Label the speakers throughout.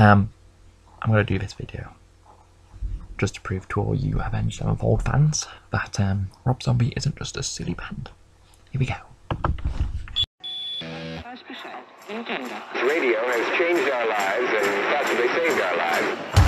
Speaker 1: Um, I'm going to do this video just to prove to all you Avenged Sevenfold fans that um, Rob Zombie isn't just a silly band. Here we go.
Speaker 2: Radio has changed our lives and possibly saved our lives.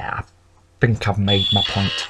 Speaker 3: yeah, I
Speaker 1: think I've made my point.